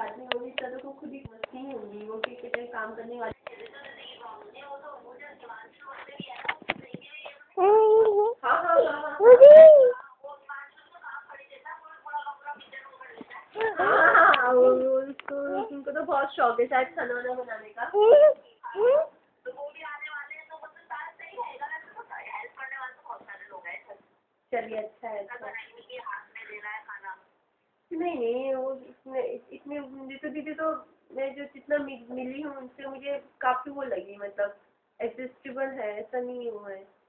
बात होगी तो को खुद ही ही होंगी वो कि कितने काम करने वाली। हाँ हाँ हाँ हाँ। हाँ हाँ उसको उनको तो बहुत शौक है शायद खाना वाना बनाने का। चलिए अच्छा है। अच्छा नहीं नहीं, वो इसमें इतने मुझे तो दीदी तो मैं जो जितना मिली हूँ, उनसे मुझे काफ़ी वो लगी मतलब एडजस्टेबल है, ऐसा नहीं हुआ है।